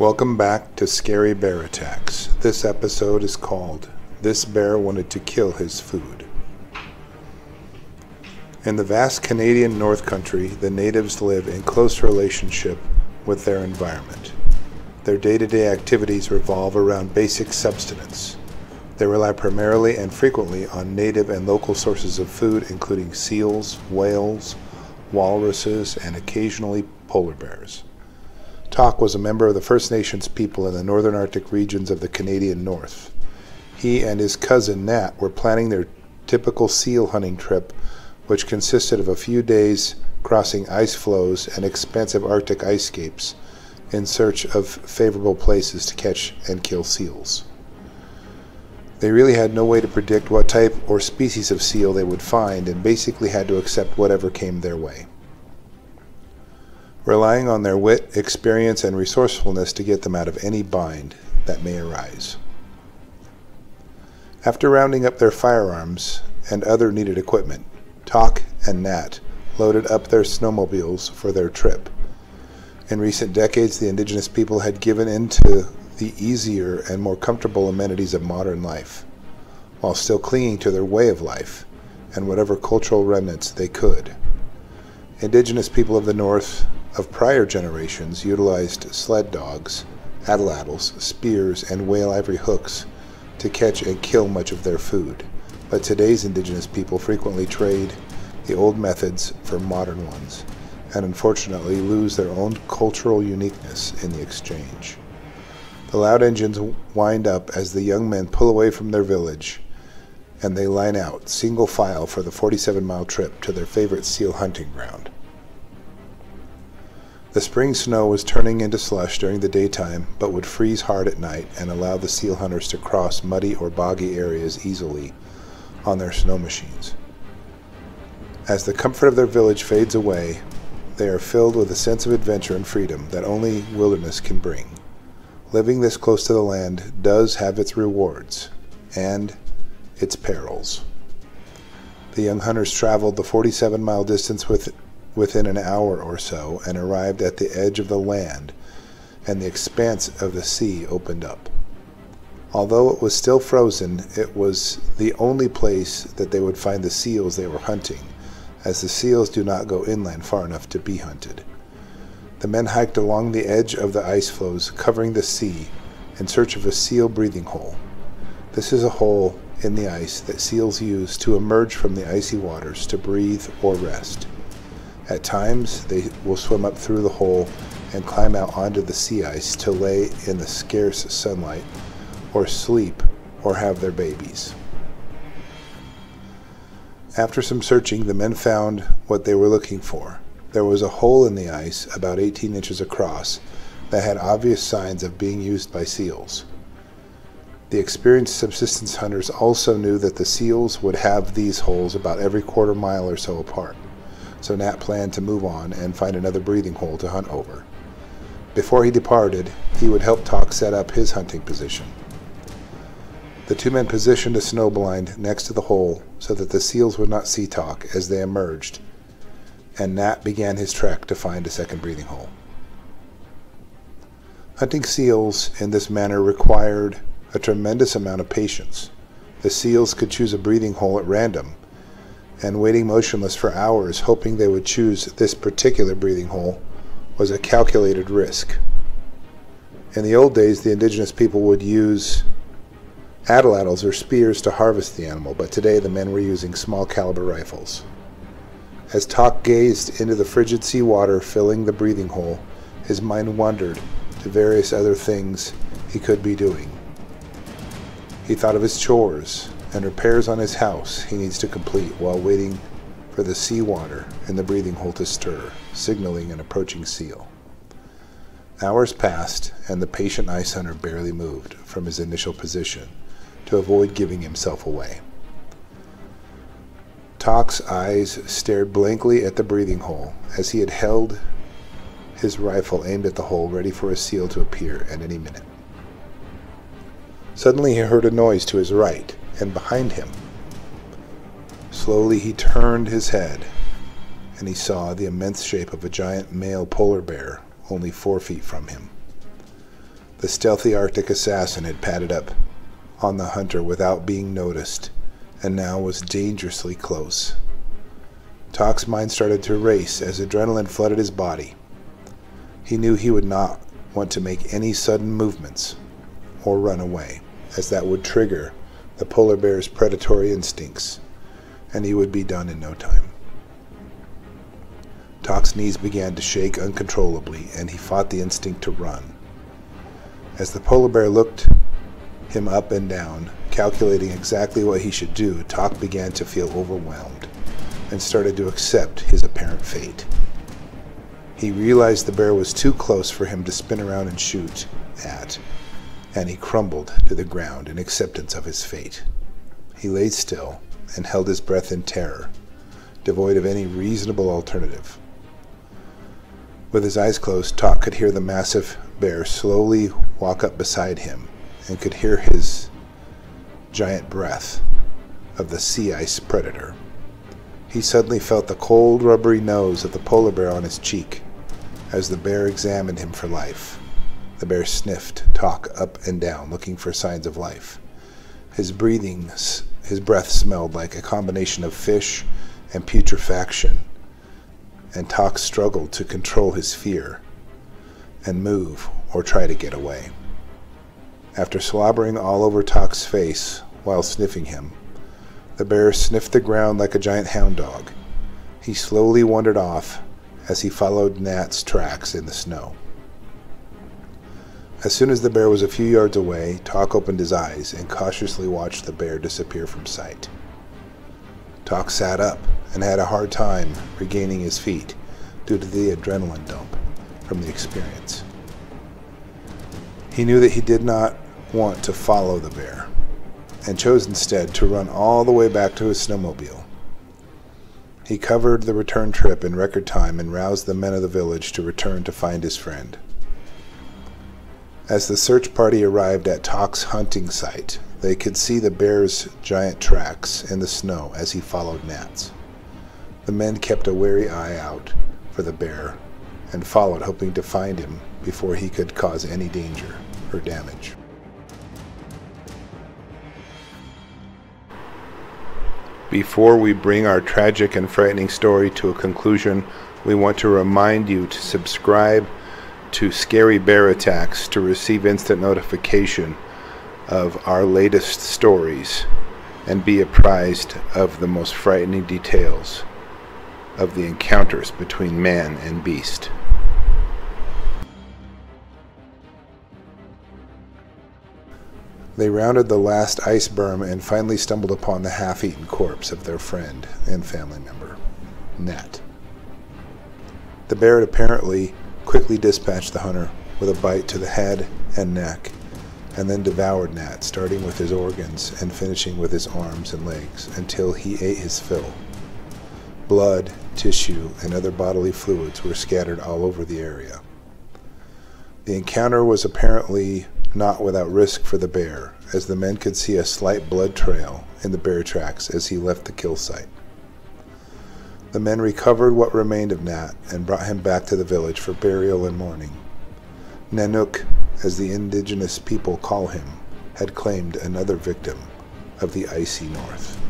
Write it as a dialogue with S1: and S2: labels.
S1: Welcome back to Scary Bear Attacks. This episode is called This Bear Wanted to Kill His Food. In the vast Canadian North Country, the natives live in close relationship with their environment. Their day to day activities revolve around basic subsistence. They rely primarily and frequently on native and local sources of food, including seals, whales, walruses, and occasionally polar bears. Tok was a member of the First Nations people in the northern Arctic regions of the Canadian North. He and his cousin Nat were planning their typical seal hunting trip, which consisted of a few days crossing ice floes and expansive Arctic icescapes in search of favorable places to catch and kill seals. They really had no way to predict what type or species of seal they would find and basically had to accept whatever came their way relying on their wit, experience, and resourcefulness to get them out of any bind that may arise. After rounding up their firearms and other needed equipment, Tok and Nat loaded up their snowmobiles for their trip. In recent decades, the indigenous people had given in to the easier and more comfortable amenities of modern life, while still clinging to their way of life and whatever cultural remnants they could. Indigenous people of the North of prior generations utilized sled dogs, atlatls, spears, and whale ivory hooks to catch and kill much of their food. But today's indigenous people frequently trade the old methods for modern ones, and unfortunately lose their own cultural uniqueness in the exchange. The loud engines wind up as the young men pull away from their village and they line out, single file, for the 47 mile trip to their favorite seal hunting ground. The spring snow was turning into slush during the daytime, but would freeze hard at night and allow the seal hunters to cross muddy or boggy areas easily on their snow machines. As the comfort of their village fades away, they are filled with a sense of adventure and freedom that only wilderness can bring. Living this close to the land does have its rewards and its perils. The young hunters traveled the 47 mile distance with within an hour or so and arrived at the edge of the land, and the expanse of the sea opened up. Although it was still frozen, it was the only place that they would find the seals they were hunting, as the seals do not go inland far enough to be hunted. The men hiked along the edge of the ice floes, covering the sea, in search of a seal breathing hole. This is a hole in the ice that seals use to emerge from the icy waters to breathe or rest. At times, they will swim up through the hole and climb out onto the sea ice to lay in the scarce sunlight, or sleep, or have their babies. After some searching, the men found what they were looking for. There was a hole in the ice about 18 inches across that had obvious signs of being used by seals. The experienced subsistence hunters also knew that the seals would have these holes about every quarter mile or so apart so Nat planned to move on and find another breathing hole to hunt over. Before he departed, he would help Tok set up his hunting position. The two men positioned a snow blind next to the hole so that the seals would not see Tok as they emerged, and Nat began his trek to find a second breathing hole. Hunting seals in this manner required a tremendous amount of patience. The seals could choose a breathing hole at random, and waiting motionless for hours, hoping they would choose this particular breathing hole, was a calculated risk. In the old days, the indigenous people would use atlatls or spears to harvest the animal, but today the men were using small caliber rifles. As Tok gazed into the frigid sea water filling the breathing hole, his mind wandered to various other things he could be doing. He thought of his chores, and repairs on his house he needs to complete while waiting for the sea water in the breathing hole to stir, signaling an approaching seal. Hours passed, and the patient ice hunter barely moved from his initial position to avoid giving himself away. Tok's eyes stared blankly at the breathing hole as he had held his rifle aimed at the hole, ready for a seal to appear at any minute. Suddenly he heard a noise to his right and behind him. Slowly he turned his head, and he saw the immense shape of a giant male polar bear only four feet from him. The stealthy Arctic assassin had padded up on the hunter without being noticed, and now was dangerously close. Tok's mind started to race as adrenaline flooded his body. He knew he would not want to make any sudden movements or run away, as that would trigger the polar bear's predatory instincts, and he would be done in no time. Tok's knees began to shake uncontrollably, and he fought the instinct to run. As the polar bear looked him up and down, calculating exactly what he should do, Tok began to feel overwhelmed and started to accept his apparent fate. He realized the bear was too close for him to spin around and shoot at, and he crumbled to the ground in acceptance of his fate. He lay still and held his breath in terror, devoid of any reasonable alternative. With his eyes closed, Tok could hear the massive bear slowly walk up beside him and could hear his giant breath of the sea ice predator. He suddenly felt the cold, rubbery nose of the polar bear on his cheek as the bear examined him for life. The bear sniffed Tok up and down, looking for signs of life. His breathing, his breath smelled like a combination of fish and putrefaction and Tok struggled to control his fear and move or try to get away. After slobbering all over Tok's face while sniffing him, the bear sniffed the ground like a giant hound dog. He slowly wandered off as he followed Nat's tracks in the snow. As soon as the bear was a few yards away, Tok opened his eyes and cautiously watched the bear disappear from sight. Tok sat up and had a hard time regaining his feet due to the adrenaline dump from the experience. He knew that he did not want to follow the bear and chose instead to run all the way back to his snowmobile. He covered the return trip in record time and roused the men of the village to return to find his friend. As the search party arrived at Tok's hunting site, they could see the bear's giant tracks in the snow as he followed Nat's. The men kept a wary eye out for the bear and followed, hoping to find him before he could cause any danger or damage. Before we bring our tragic and frightening story to a conclusion, we want to remind you to subscribe to Scary Bear Attacks to receive instant notification of our latest stories and be apprised of the most frightening details of the encounters between man and beast. They rounded the last ice berm and finally stumbled upon the half eaten corpse of their friend and family member, Nat. The bear had apparently quickly dispatched the hunter with a bite to the head and neck and then devoured Nat, starting with his organs and finishing with his arms and legs until he ate his fill. Blood, tissue, and other bodily fluids were scattered all over the area. The encounter was apparently not without risk for the bear, as the men could see a slight blood trail in the bear tracks as he left the kill site. The men recovered what remained of Nat and brought him back to the village for burial and mourning. Nanook as the indigenous people call him, had claimed another victim of the icy north.